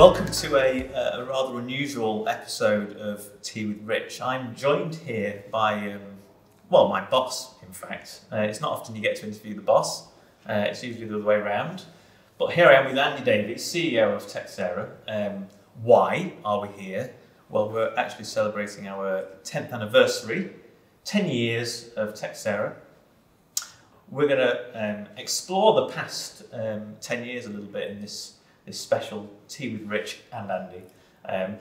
Welcome to a, a rather unusual episode of Tea with Rich. I'm joined here by, um, well, my boss, in fact. Uh, it's not often you get to interview the boss, uh, it's usually the other way around. But here I am with Andy Davies, CEO of Texere. Um, why are we here? Well, we're actually celebrating our 10th anniversary, 10 years of Texere. We're going to um, explore the past um, 10 years a little bit in this this special tea with Rich and Andy. Um,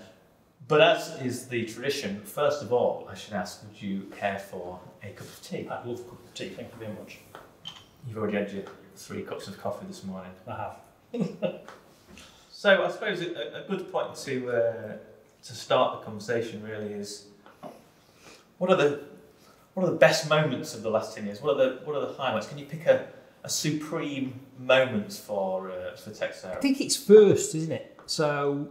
but as is the tradition, first of all, I should ask, would you care for a cup of tea? I'd love a cup of tea, thank you very much. You've already had your three cups of coffee this morning. I have. So I suppose a, a good point to uh, to start the conversation really is what are the what are the best moments of the last ten years? What are the what are the highlights? Can you pick a, a supreme moment for uh, for I think it's first, isn't it? So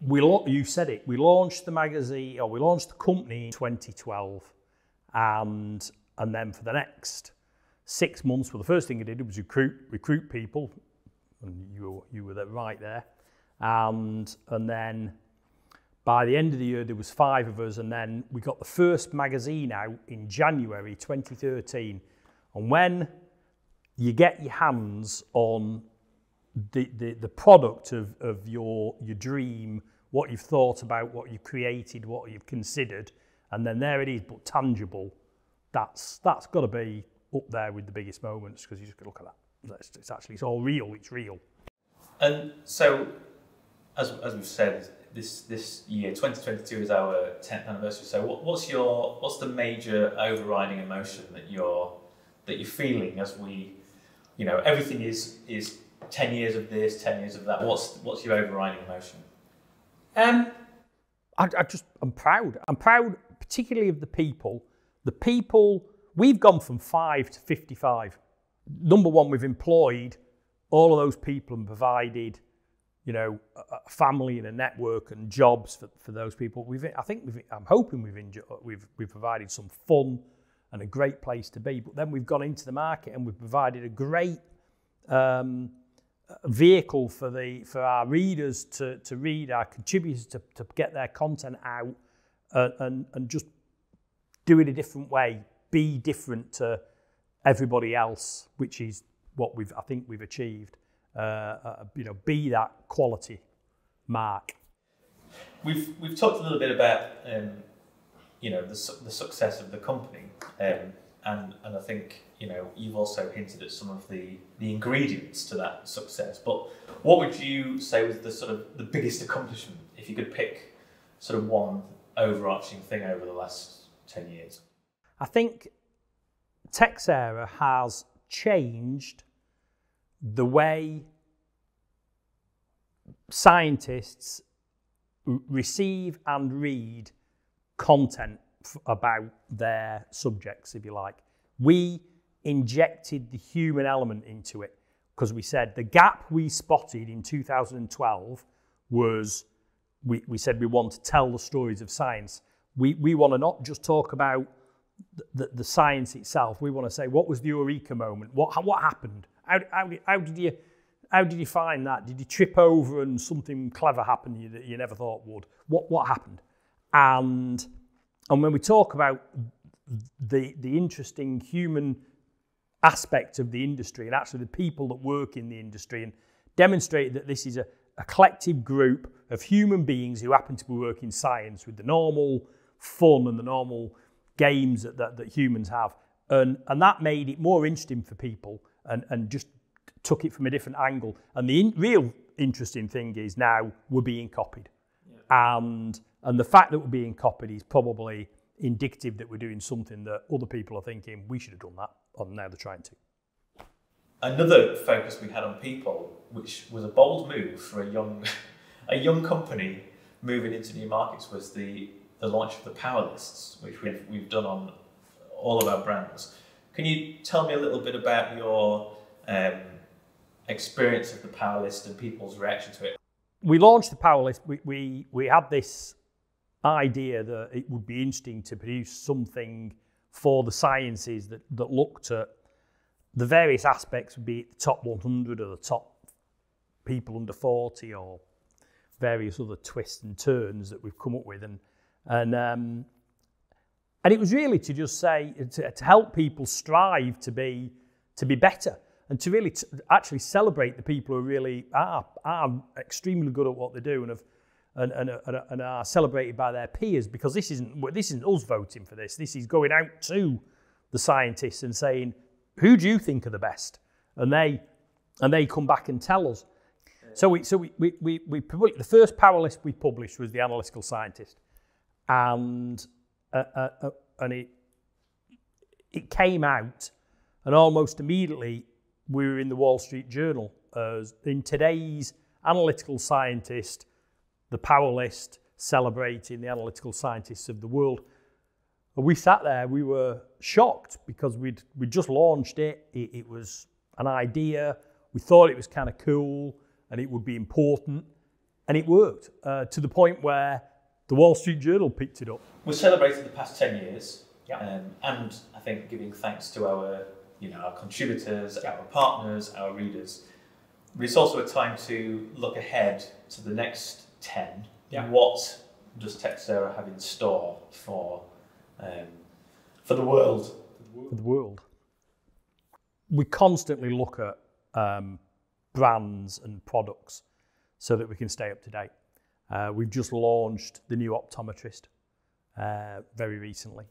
we la- you said it. We launched the magazine, or we launched the company in 2012, and and then for the next six months, well, the first thing I did was recruit recruit people, and you were, you were there, right there, and and then by the end of the year there was five of us, and then we got the first magazine out in January 2013, and when you get your hands on the, the, the product of, of your, your dream, what you've thought about, what you've created, what you've considered, and then there it is, but tangible, that's, that's got to be up there with the biggest moments because you just look at that. It's, it's actually, it's all real, it's real. And so, as, as we've said, this this year, 2022 is our 10th anniversary. So, what, what's your what's the major overriding emotion that you're that you're feeling as we, you know, everything is is 10 years of this, 10 years of that. What's what's your overriding emotion? Um, I, I just, I'm proud. I'm proud, particularly of the people. The people, we've gone from five to 55. Number one, we've employed all of those people and provided, you know, a a family and a network and jobs for, for those people. We've, I think we've, I'm hoping we've, enjoyed, we've, we've provided some fun and a great place to be. But then we've gone into the market and we've provided a great um, vehicle for the for our readers to, to read, our contributors to, to get their content out and, and, and just do it a different way, be different to everybody else, which is what we've I think we've achieved. Uh, uh, you know, be that quality mark. We've we've talked a little bit about um, you know the su- the success of the company, um, and and I think you know you've also hinted at some of the the ingredients to that success. But what would you say was the sort of the biggest accomplishment if you could pick sort of one overarching thing over the last ten years? I think Texere has changed the way scientists receive and read content f- about their subjects, if you like. We injected the human element into it because we said the gap we spotted in 2012 was we, we said we want to tell the stories of science. We, we want to not just talk about the, the science itself. We want to say what was the eureka moment? What, what happened? How, how, did- how did you how did you find that? Did you trip over and something clever happened you that you never thought would? What what happened? And and when we talk about the the interesting human aspect of the industry and actually the people that work in the industry and demonstrate that this is a, a collective group of human beings who happen to be working science with the normal fun and the normal games that, that, that humans have. And, and that made it more interesting for people and, and just took it from a different angle. And the in, real interesting thing is now we're being copied. And, and the fact that we're being copied is probably indicative that we're doing something that other people are thinking we should have done that, and now they're trying to. Another focus we had on people, which was a bold move for a young a young company moving into new markets, was the the launch of the power lists, which we've we've done on all of our brands. Can you tell me a little bit about your um, experience of the power list and people's reaction to it? we launched the power list. We, we, we had this idea that it would be interesting to produce something for the sciences that, that looked at the various aspects, would be the top 100 or the top people under 40 or various other twists and turns that we've come up with. And, and, um, and it was really to just say, to, to help people strive to be, to be better and to really t- actually celebrate the people who really are, are extremely good at what they do and have and, and, and, are celebrated by their peers because this isn't this isn't us voting for this. This is going out to the scientists and saying, "Who do you think are the best?" And they and they come back and tell us. So we so we we we, we the first power list we published was the analytical scientist, and uh, uh, uh, and it it came out, and almost immediately we were in the Wall Street Journal as in today's analytical scientist, the power list celebrating the analytical scientists of the world. And we sat there, we were shocked because we'd, we'd just launched it. it. It was an idea. We thought it was kind of cool and it would be important. And it worked uh, to the point where the Wall Street Journal picked it up. We're celebrating the past 10 years. Yeah. Um, and I think giving thanks to our you know, our contributors, our partners, our readers. But it's also a time to look ahead to the next 10. Yeah. What does Texere have in store for, um, for the world? For the world. We constantly look at um, brands and products so that we can stay up to date. Uh, we've just launched the new optometrist uh, very recently.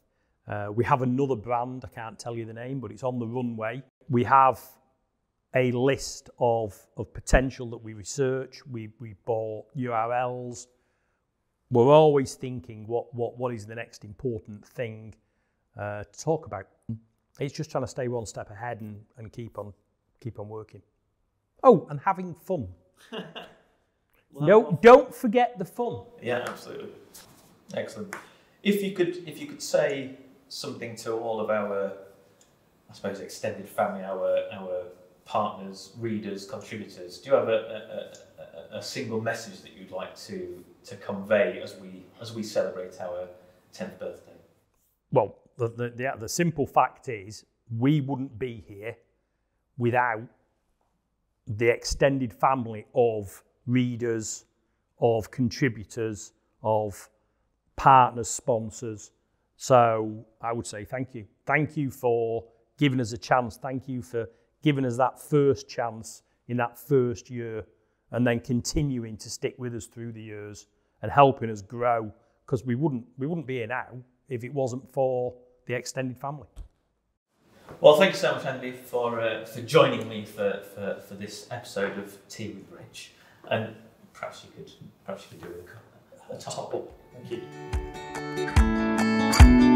Uh, we have another brand, I can't tell you the name, but it's on the runway. We have a list of, of potential that we research. We, we bought URLs. We're always thinking what, what, what is the next important thing uh, to talk about. It's just trying to stay one step ahead and, and keep, on, keep on working. Oh, and having fun. no, don't forget the fun. Yeah, absolutely. Excellent. If you could, if you could say something to all of our, I suppose, extended family, our our partners, readers, contributors? Do you have a, a, a, single message that you'd like to to convey as we as we celebrate our tenth birthday? Well, the, the the the simple fact is we wouldn't be here without the extended family of readers, of contributors, of partners, sponsors so I would say thank you. Thank you for giving us a chance. Thank you for giving us that first chance in that first year and then continuing to stick with us through the years and helping us grow because we wouldn't we wouldn't be here now if it wasn't for the extended family. Well, thank you so much, Andy, for uh, for joining me for, for, for this episode of Tea with Rich. And perhaps you could perhaps you could do a, a top up. Thank you.